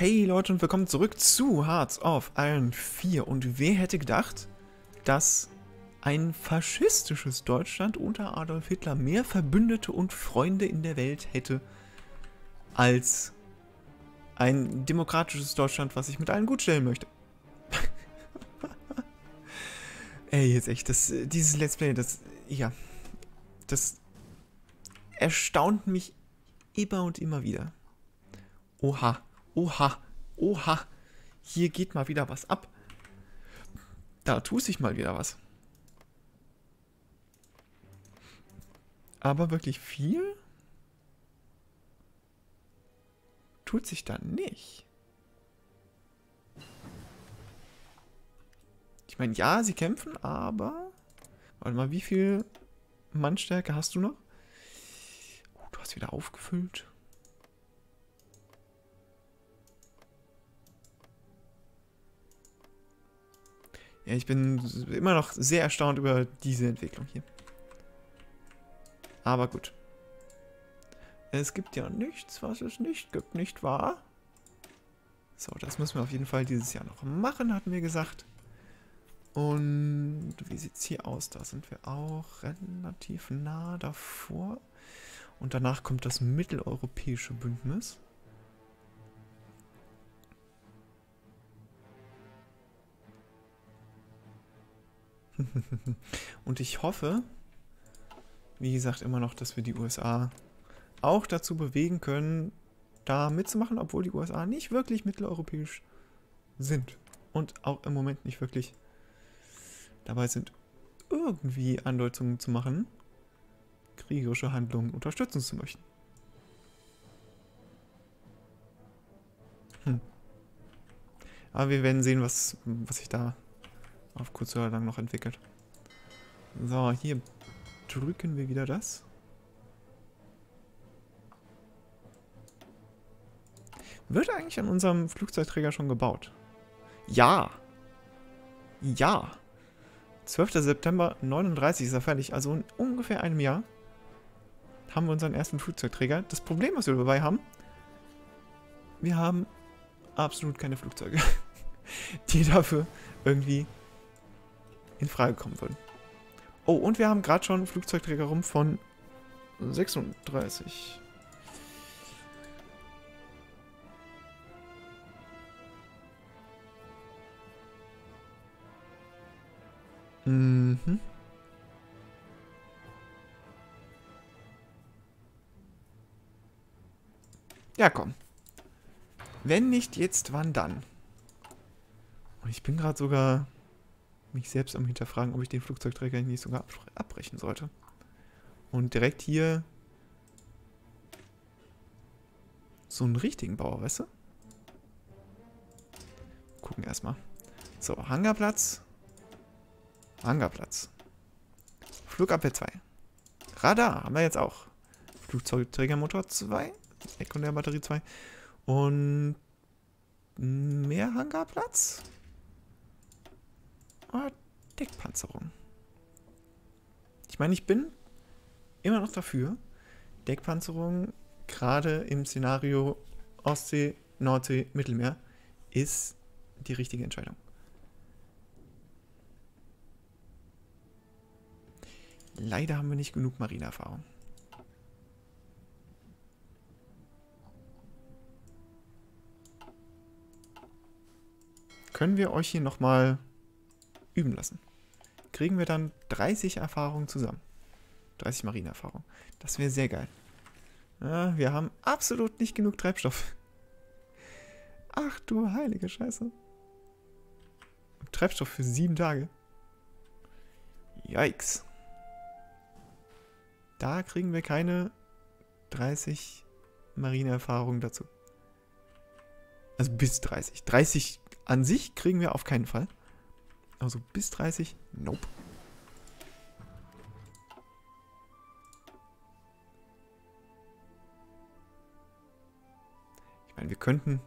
Hey Leute und willkommen zurück zu Hearts of Iron 4. Und wer hätte gedacht, dass ein faschistisches Deutschland unter Adolf Hitler mehr Verbündete und Freunde in der Welt hätte als ein demokratisches Deutschland, was sich mit allen gut stellen möchte. Ey, jetzt echt, das, dieses Let's Play, das, ja, das erstaunt mich immer und immer wieder. Oha, oha, oha, hier geht mal wieder was ab. Da tut sich mal wieder was. Aber wirklich viel tut sich da nicht. Ich meine, ja, sie kämpfen, aber... Warte mal, wie viel Mannstärke hast du noch? Oh, du hast wieder aufgefüllt. Ja, ich bin immer noch sehr erstaunt über diese Entwicklung hier. Aber gut. Es gibt ja nichts, was es nicht gibt, nicht wahr? So, das müssen wir auf jeden Fall dieses Jahr noch machen, hatten wir gesagt. Und wie sieht es hier aus? Da sind wir auch relativ nah davor. Und danach kommt das mitteleuropäische Bündnis. Und ich hoffe, wie gesagt, immer noch, dass wir die USA auch dazu bewegen können, da mitzumachen, obwohl die USA nicht wirklich mitteleuropäisch sind und auch im Moment nicht wirklich dabei sind, irgendwie Andeutungen zu machen, kriegerische Handlungen unterstützen zu möchten. Hm. Aber wir werden sehen, was, was sich da auf kurz oder lang noch entwickelt. So, hier drücken wir wieder das. Wird eigentlich an unserem Flugzeugträger schon gebaut? Ja. Ja. 12. September 39 ist er fertig. Also in ungefähr einem Jahr haben wir unseren ersten Flugzeugträger. Das Problem, was wir dabei haben, wir haben absolut keine Flugzeuge, die dafür irgendwie in Frage kommen würden. Oh, und wir haben gerade schon Flugzeugträger rum von 36. Mhm. Ja, komm. Wenn nicht jetzt, wann dann? Und ich bin gerade sogar mich selbst am hinterfragen, ob ich den Flugzeugträger nicht sogar abbrechen sollte. Und direkt hier so einen richtigen Bauer, weißt du? Gucken erstmal. So, Hangarplatz. Hangarplatz. Flugabwehr 2. Radar haben wir jetzt auch. Flugzeugträgermotor 2. Sekundärbatterie 2. Und mehr Hangarplatz? Ah, Deckpanzerung. Ich meine, ich bin immer noch dafür. Deckpanzerung, gerade im Szenario Ostsee, Nordsee, Mittelmeer, ist die richtige Entscheidung. Leider haben wir nicht genug Marineerfahrung. Können wir euch hier nochmal üben lassen. Kriegen wir dann 30 Erfahrungen zusammen. 30 Marineerfahrung. Das wäre sehr geil. Ja, wir haben absolut nicht genug Treibstoff. Ach du heilige Scheiße. Treibstoff für sieben Tage. Yikes. Da kriegen wir keine 30 Marineerfahrungen dazu. Also bis 30. 30 an sich kriegen wir auf keinen Fall. Also bis 30? Nope. Ich meine, wir könnten...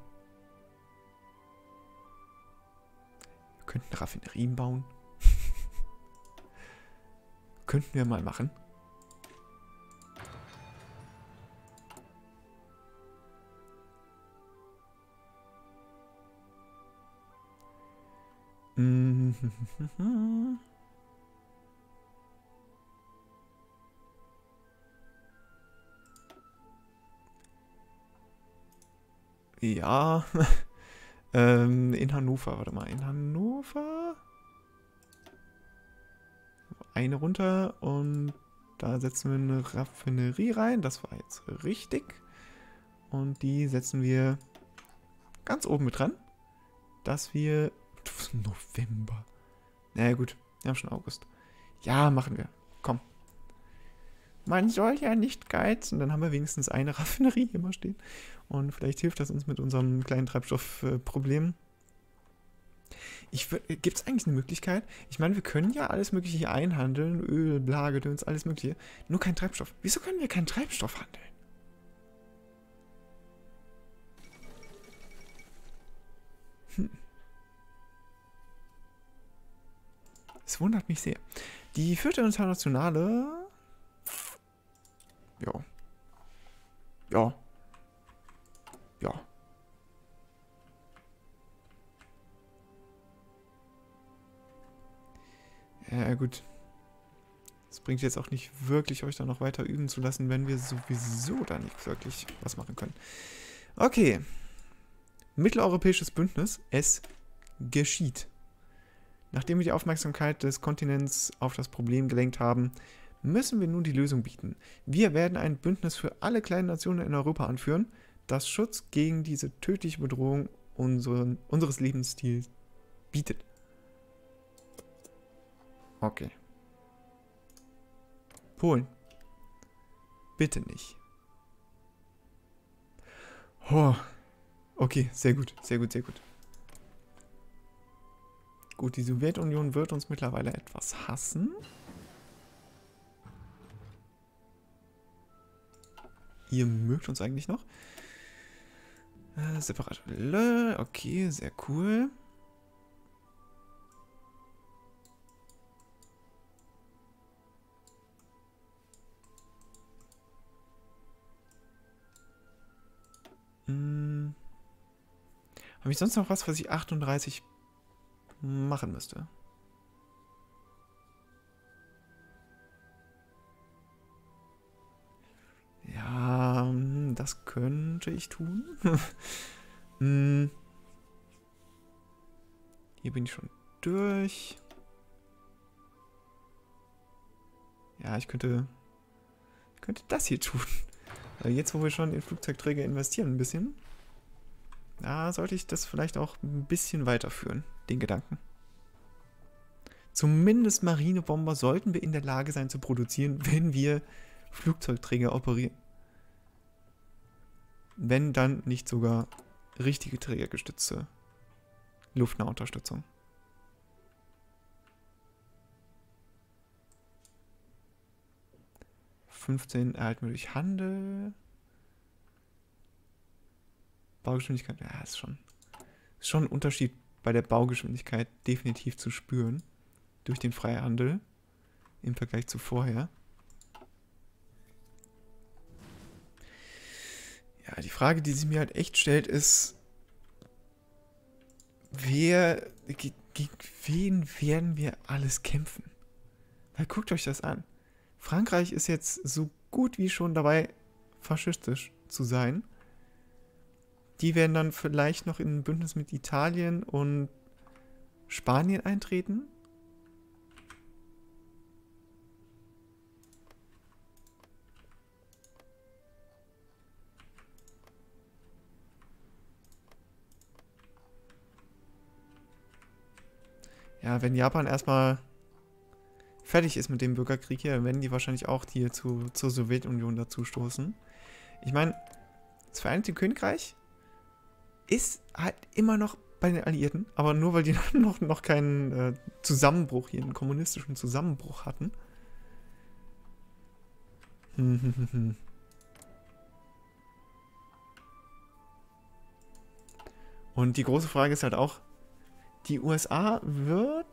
Wir könnten Raffinerien bauen. könnten wir mal machen. ja. ähm, in Hannover, warte mal. In Hannover? Eine runter und da setzen wir eine Raffinerie rein. Das war jetzt richtig. Und die setzen wir ganz oben mit dran. Dass wir... November. Na naja, gut, wir haben schon August. Ja, machen wir. Komm. Man soll ja nicht geizen. Dann haben wir wenigstens eine Raffinerie immer stehen. Und vielleicht hilft das uns mit unserem kleinen Treibstoffproblem. Gibt es eigentlich eine Möglichkeit? Ich meine, wir können ja alles Mögliche hier einhandeln. Öl, Bla, Gedöns, alles Mögliche. Nur kein Treibstoff. Wieso können wir keinen Treibstoff handeln? Hm. Es wundert mich sehr. Die vierte Internationale. Ja. Ja. Ja. Ja, gut. Es bringt jetzt auch nicht wirklich, euch da noch weiter üben zu lassen, wenn wir sowieso da nicht wirklich was machen können. Okay. Mitteleuropäisches Bündnis. Es geschieht. Nachdem wir die Aufmerksamkeit des Kontinents auf das Problem gelenkt haben, müssen wir nun die Lösung bieten. Wir werden ein Bündnis für alle kleinen Nationen in Europa anführen, das Schutz gegen diese tödliche Bedrohung unseren, unseres Lebensstils bietet. Okay. Polen. Bitte nicht. Oh. Okay, sehr gut, sehr gut, sehr gut. Gut, die Sowjetunion wird uns mittlerweile etwas hassen. Ihr mögt uns eigentlich noch. Äh, separat. Okay, sehr cool. Hm. Habe ich sonst noch was, was ich 38 machen müsste. Ja, hm, das könnte ich tun. Hm. Hier bin ich schon durch. Ja, ich könnte, ich könnte das hier tun. Jetzt, wo wir schon in Flugzeugträger investieren ein bisschen, da sollte ich das vielleicht auch ein bisschen weiterführen, den Gedanken. Zumindest Marinebomber sollten wir in der Lage sein zu produzieren, wenn wir Flugzeugträger operieren. Wenn dann nicht sogar richtige trägergestützte Luftnahunterstützung. Fünfzehn erhalten wir durch Handel. Baugeschwindigkeit, ja, ist schon, ist schon ein Unterschied bei der Baugeschwindigkeit definitiv zu spüren durch den Freihandel im Vergleich zu vorher. Ja, die Frage, die sich mir halt echt stellt, ist, wer, gegen wen werden wir alles kämpfen? Weil guckt euch das an. Frankreich ist jetzt so gut wie schon dabei, faschistisch zu sein. Die werden dann vielleicht noch in ein Bündnis mit Italien und Spanien eintreten. Ja, wenn Japan erstmal fertig ist mit dem Bürgerkrieg hier, werden die wahrscheinlich auch hier zu, zur Sowjetunion dazu stoßen. Ich meine, das Vereinigte Königreich ist halt immer noch bei den Alliierten, aber nur weil die noch, noch keinen äh, Zusammenbruch hier, einen kommunistischen Zusammenbruch hatten. Und die große Frage ist halt auch, die USA wird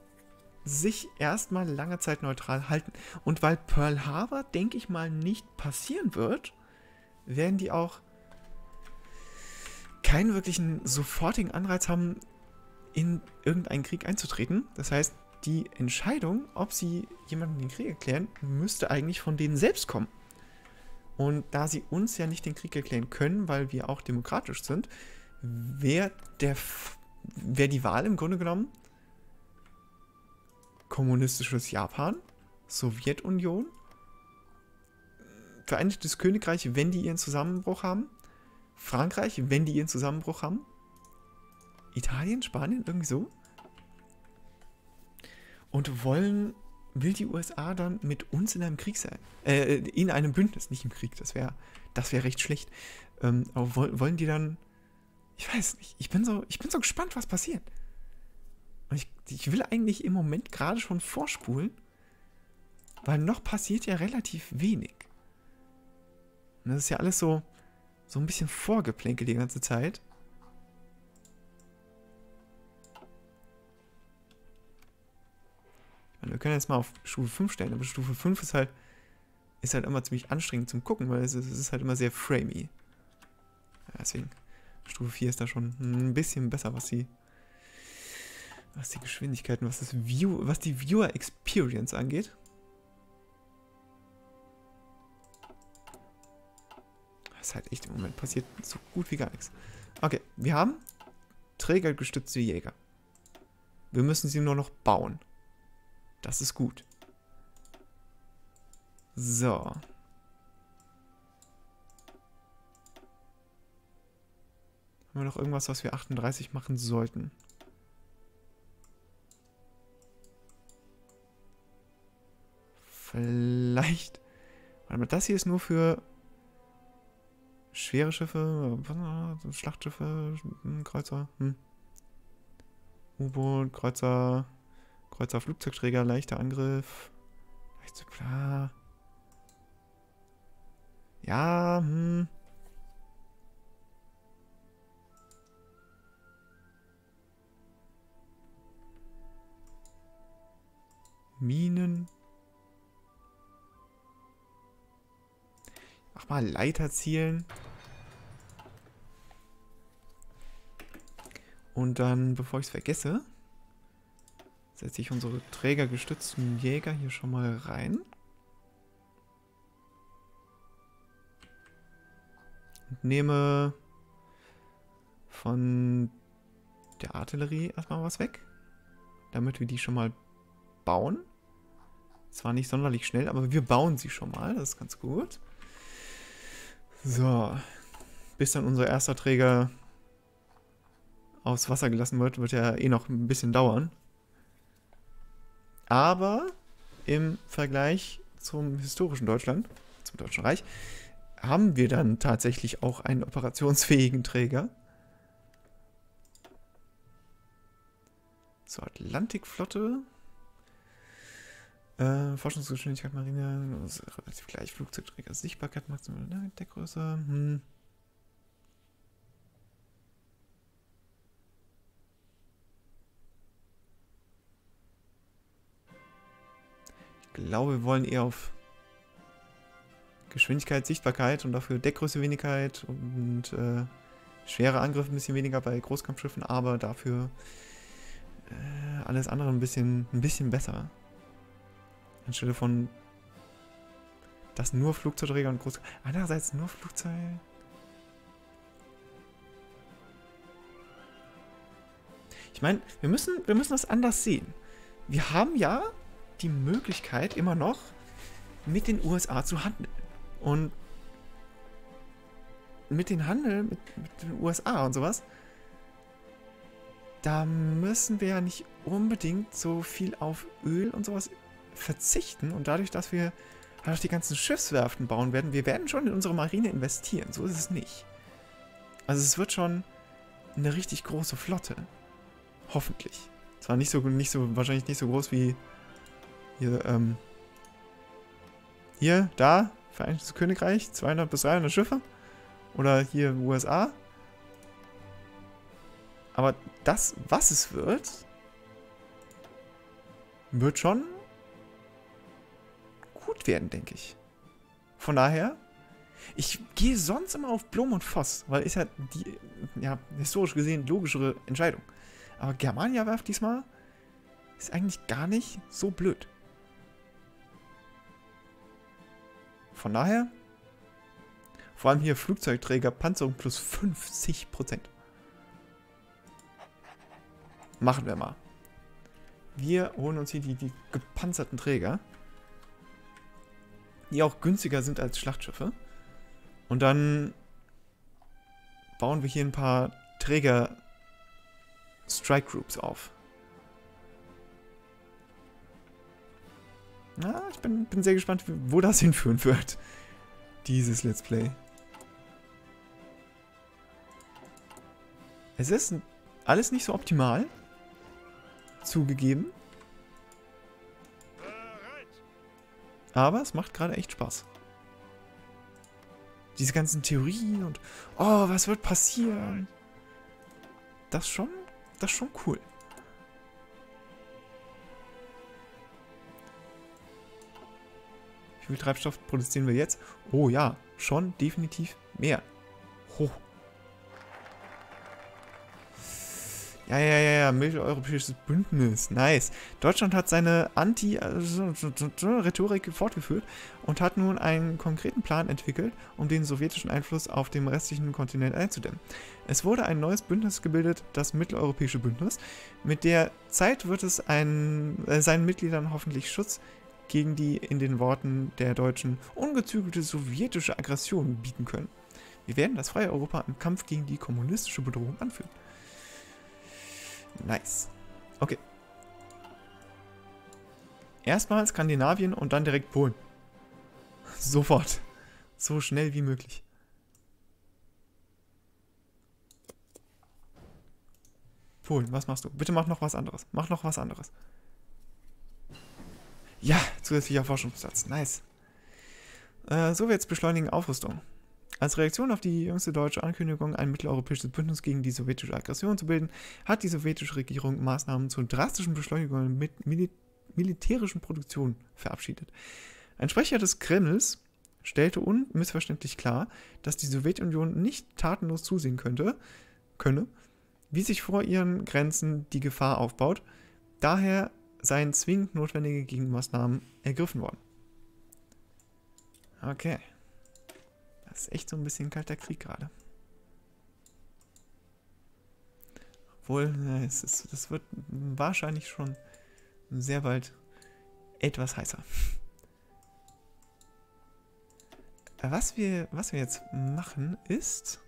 sich erstmal lange Zeit neutral halten. Und weil Pearl Harbor, denke ich mal, nicht passieren wird, werden die auch keinen wirklichen sofortigen Anreiz haben, in irgendeinen Krieg einzutreten. Das heißt, die Entscheidung, ob sie jemanden den Krieg erklären, müsste eigentlich von denen selbst kommen. Und da sie uns ja nicht den Krieg erklären können, weil wir auch demokratisch sind, wäre wär die Wahl im Grunde genommen kommunistisches Japan, Sowjetunion, Vereinigtes Königreich, wenn die ihren Zusammenbruch haben, Frankreich, wenn die ihren Zusammenbruch haben, Italien, Spanien, irgendwie so. Und wollen, will die USA dann mit uns in einem Krieg sein? Äh, in einem Bündnis, nicht im Krieg, das wäre das wäre recht schlecht. Ähm, aber wollen die dann, ich weiß nicht, ich bin so, ich bin so gespannt, was passiert. Und ich, ich will eigentlich im Moment gerade schon vorspulen, weil noch passiert ja relativ wenig. Und das ist ja alles so, so ein bisschen vorgeplänkelt die ganze Zeit. Meine, wir können jetzt mal auf Stufe 5 stellen, aber Stufe 5 ist halt, ist halt immer ziemlich anstrengend zum Gucken, weil es, es ist halt immer sehr framey. Ja, deswegen, Stufe 4 ist da schon ein bisschen besser, was die, was die Geschwindigkeiten, was das View, was die Viewer Experience angeht. Ist halt echt im Moment passiert so gut wie gar nichts. Okay, wir haben trägergestützte Jäger. Wir müssen sie nur noch bauen. Das ist gut. So. Haben wir noch irgendwas, was wir 38 machen sollten? Vielleicht. Warte mal, das hier ist nur für schwere Schiffe, Schlachtschiffe, Kreuzer, hm. U-Boot, Kreuzer. Kreuzer Flugzeugträger, leichter Angriff. Leichte klar. Ja, hm. Minen. Mach mal Leiter zielen. Und dann, bevor ich es vergesse, setze ich unsere trägergestützten Jäger hier schon mal rein. Und nehme von der Artillerie erstmal was weg. Damit wir die schon mal bauen. Zwar nicht sonderlich schnell, aber wir bauen sie schon mal. Das ist ganz gut. So. Bis dann unser erster Träger aufs Wasser gelassen wird, wird ja eh noch ein bisschen dauern. Aber im Vergleich zum historischen Deutschland, zum Deutschen Reich, haben wir dann tatsächlich auch einen operationsfähigen Träger. So, Atlantikflotte. Äh, Forschungsgeschwindigkeit, Marine, relativ gleich, Flugzeugträger, Sichtbarkeit, maximale Deckgröße. Hm. Glaube, wir wollen eher auf Geschwindigkeit, Sichtbarkeit und dafür Deckgröße Wenigkeit und äh, schwere Angriffe ein bisschen weniger bei Großkampfschiffen, aber dafür äh, alles andere ein bisschen, ein bisschen besser. Anstelle von das nur Flugzeugträger und Groß... Andererseits nur Flugzeuge... Ich meine, wir müssen, wir müssen das anders sehen. Wir haben ja die Möglichkeit immer noch mit den USA zu handeln. Und mit den Handel mit, mit den USA und sowas, da müssen wir ja nicht unbedingt so viel auf Öl und sowas verzichten. Und dadurch, dass wir halt die ganzen Schiffswerften bauen werden, wir werden schon in unsere Marine investieren. So ist es nicht. Also es wird schon eine richtig große Flotte. Hoffentlich. Zwar nicht so, nicht so, wahrscheinlich nicht so groß wie hier, ähm, hier, da, Vereinigtes Königreich, 200 bis 300 Schiffe. Oder hier USA. Aber das, was es wird, wird schon gut werden, denke ich. Von daher, ich gehe sonst immer auf Blom und Voss, weil ist ja die, ja, historisch gesehen logischere Entscheidung. Aber Germania-Werft diesmal ist eigentlich gar nicht so blöd. Von daher, vor allem hier Flugzeugträger, Panzerung plus 50%. Machen wir mal. Wir holen uns hier die, die gepanzerten Träger. Die auch günstiger sind als Schlachtschiffe. Und dann bauen wir hier ein paar Träger Strike Groups auf. Na, ich bin, bin sehr gespannt, wo das hinführen wird. Dieses Let's Play. Es ist alles nicht so optimal. Zugegeben. Aber es macht gerade echt Spaß. Diese ganzen Theorien und oh, was wird passieren? Das schon, das schon cool. Wie viel Treibstoff produzieren wir jetzt? Oh ja, schon definitiv mehr. Hoch. Ja, ja, ja, ja, mitteleuropäisches Bündnis. Nice. Deutschland hat seine Anti-Rhetorik fortgeführt und hat nun einen konkreten Plan entwickelt, um den sowjetischen Einfluss auf dem restlichen Kontinent einzudämmen. Es wurde ein neues Bündnis gebildet, das Mitteleuropäische Bündnis. Mit der Zeit wird es ein, äh, seinen Mitgliedern hoffentlich Schutz gegen die in den Worten der Deutschen ungezügelte sowjetische Aggression bieten können. Wir werden das freie Europa im Kampf gegen die kommunistische Bedrohung anführen. Nice. Okay. Erstmal Skandinavien und dann direkt Polen. Sofort. So schnell wie möglich. Polen, was machst du? Bitte mach noch was anderes. Mach noch was anderes. Ja, zusätzlicher Forschungsplatz. Nice. Äh, so jetzt beschleunigen Aufrüstung. Als Reaktion auf die jüngste deutsche Ankündigung, ein mitteleuropäisches Bündnis gegen die sowjetische Aggression zu bilden, hat die sowjetische Regierung Maßnahmen zur drastischen Beschleunigung mit Mil militärischen Produktion verabschiedet. Ein Sprecher des Kremls stellte unmissverständlich klar, dass die Sowjetunion nicht tatenlos zusehen könnte, könne, wie sich vor ihren Grenzen die Gefahr aufbaut. Daher seien zwingend notwendige Gegenmaßnahmen ergriffen worden. Okay. Das ist echt so ein bisschen kalter Krieg gerade. Obwohl, es ist, das wird wahrscheinlich schon sehr bald etwas heißer. Was wir, was wir jetzt machen ist,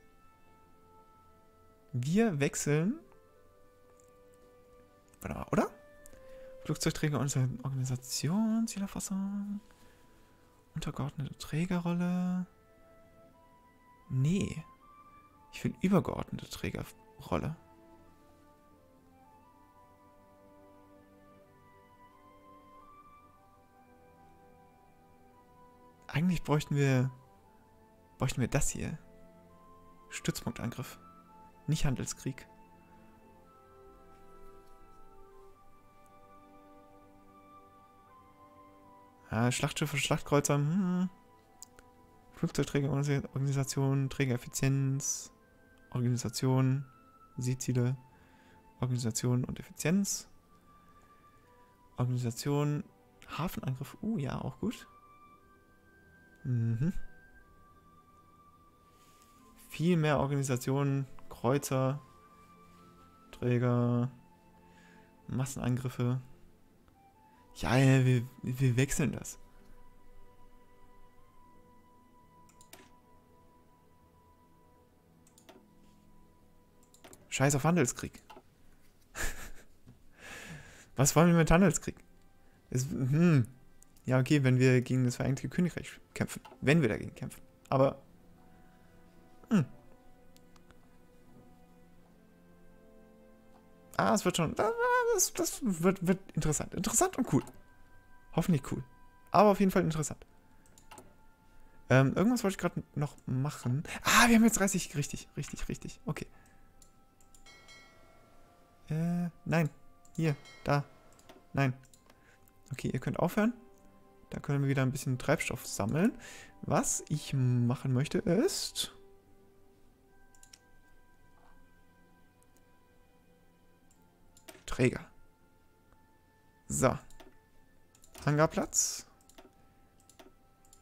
wir wechseln, oder? Flugzeugträger und Organisation, Zielerfassung, untergeordnete Trägerrolle. Nee. Ich will übergeordnete Trägerrolle. Eigentlich bräuchten wir bräuchten wir das hier. Stützpunktangriff. Nicht Handelskrieg. Ja, Schlachtschiffe, Schlachtkreuzer. Hm. Flugzeugträgerorganisation, Trägereffizienz, Organisation, Siegziele, Organisation und Effizienz. Organisation, Hafenangriff, uh, ja, auch gut. Mhm. Viel mehr Organisationen, Kreuzer, Träger, Massenangriffe. Ja, ja wir, wir wechseln das. Scheiß auf Handelskrieg. Was wollen wir mit Handelskrieg? Es, hm. Ja, okay, wenn wir gegen das Vereinigte Königreich kämpfen. Wenn wir dagegen kämpfen. Aber. Hm. Ah, es wird schon. Das, das wird, wird interessant. Interessant und cool. Hoffentlich cool. Aber auf jeden Fall interessant. Ähm, irgendwas wollte ich gerade noch machen. Ah, wir haben jetzt 30. Richtig, richtig, richtig. Okay. Äh, nein. Hier, da. Nein. Okay, ihr könnt aufhören. Da können wir wieder ein bisschen Treibstoff sammeln. Was ich machen möchte ist... Träger. So. Hangarplatz.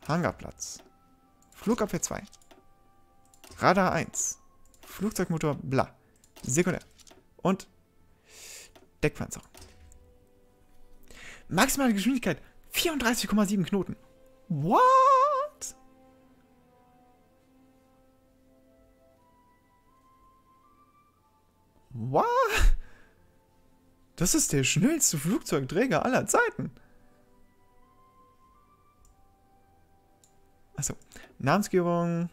Hangarplatz. Flugabwehr 2. Radar 1. Flugzeugmotor bla. Sekundär. Und Deckpanzer. Maximale Geschwindigkeit 34,7 Knoten. What? What? Das ist der schnellste Flugzeugträger aller Zeiten. Achso. Namensgebung.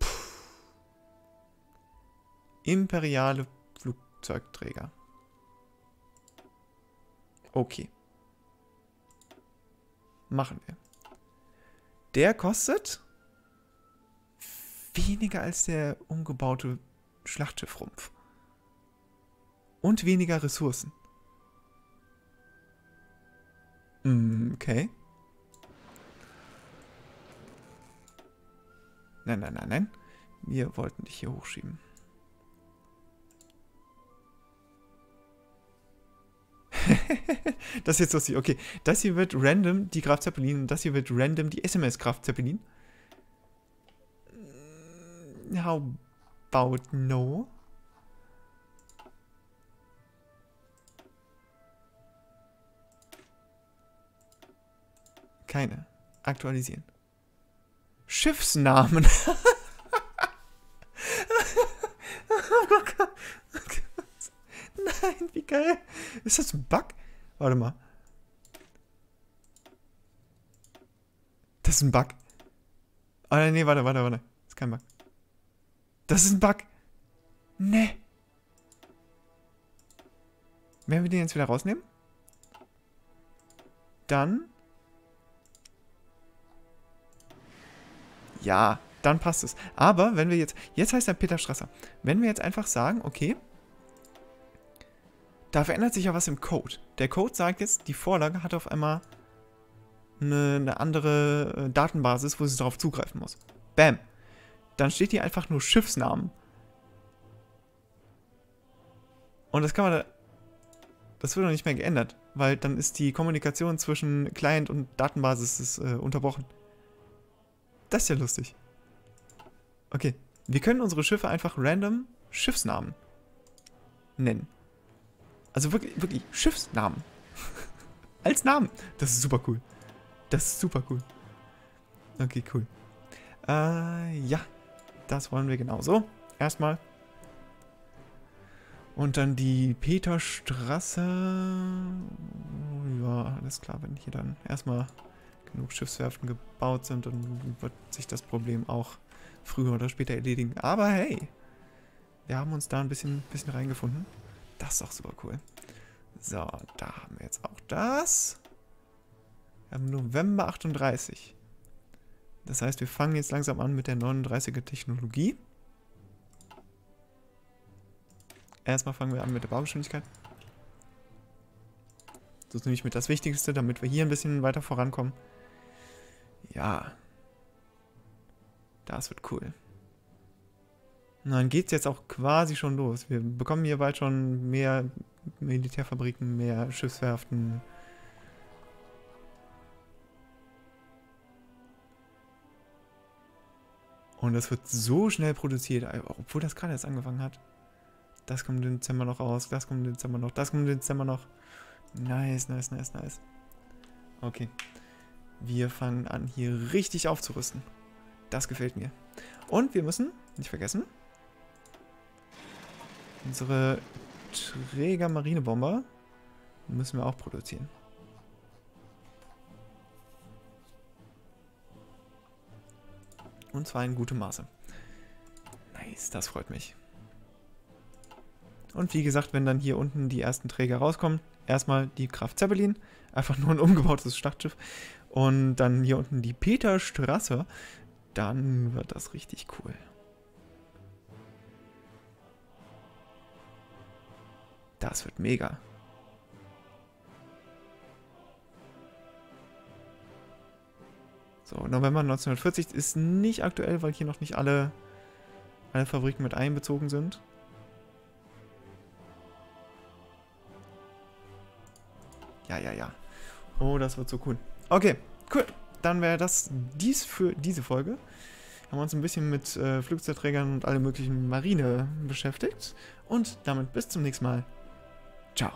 Puh. Imperiale Flugzeugträger. Okay. Machen wir. Der kostet weniger als der umgebaute Schlachtschiffrumpf. Und weniger Ressourcen. Mm, okay. Nein, nein, nein, nein. Wir wollten dich hier hochschieben. das ist jetzt lustig. Okay, das hier wird random die Kraft Zeppelin und das hier wird random die SMS Kraft Zeppelin. How about no? Keine. Aktualisieren. Schiffsnamen. Nein, wie geil. Ist das ein Bug? Warte mal. Das ist ein Bug. Oh, nee, warte, warte, warte. Das ist kein Bug. Das ist ein Bug. Nee. Wenn wir den jetzt wieder rausnehmen, dann Ja, dann passt es. Aber wenn wir jetzt, jetzt heißt er Peter Strasser, wenn wir jetzt einfach sagen, okay, da verändert sich ja was im Code. Der Code sagt jetzt, die Vorlage hat auf einmal eine, eine andere äh, Datenbasis, wo sie darauf zugreifen muss. Bam. Dann steht hier einfach nur Schiffsnamen. Und das kann man da, das wird noch nicht mehr geändert, weil dann ist die Kommunikation zwischen Client und Datenbasis ist, äh, unterbrochen. Das ist ja lustig. Okay. Wir können unsere Schiffe einfach random Schiffsnamen nennen. Also wirklich, wirklich Schiffsnamen. Als Namen. Das ist super cool. Das ist super cool. Okay, cool. Äh, ja. Das wollen wir genauso. Erstmal. Und dann die Peterstraße. Ja, alles klar, wenn hier dann erstmal genug Schiffswerften gebaut sind, dann wird sich das Problem auch früher oder später erledigen. Aber hey, wir haben uns da ein bisschen, bisschen reingefunden. Das ist auch super cool. So, da haben wir jetzt auch das. Wir haben November 38. Das heißt, wir fangen jetzt langsam an mit der 39er Technologie. Erstmal fangen wir an mit der Baugeschwindigkeit. Das ist nämlich mit das Wichtigste, damit wir hier ein bisschen weiter vorankommen. Ja. Das wird cool. Und dann geht es jetzt auch quasi schon los. Wir bekommen hier bald schon mehr Militärfabriken, mehr Schiffswerften. Und das wird so schnell produziert, obwohl das gerade erst angefangen hat. Das kommt im Dezember noch raus, das kommt im Dezember noch, das kommt im Dezember noch. Nice, nice, nice, nice. Okay. Wir fangen an, hier richtig aufzurüsten. Das gefällt mir. Und wir müssen, nicht vergessen, unsere Träger-Marinebomber müssen wir auch produzieren. Und zwar in gutem Maße. Nice, das freut mich. Und wie gesagt, wenn dann hier unten die ersten Träger rauskommen, erstmal die Kraft Zeppelin, einfach nur ein umgebautes Schlachtschiff und dann hier unten die Peterstraße, dann wird das richtig cool. Das wird mega. So, November 1940 ist nicht aktuell, weil hier noch nicht alle, alle Fabriken mit einbezogen sind. Ja, ja, ja. Oh, das wird so cool. Okay, cool. Dann wäre das dies für diese Folge. Haben wir uns ein bisschen mit äh, Flugzeugträgern und alle möglichen Marine beschäftigt. Und damit bis zum nächsten Mal. Ciao.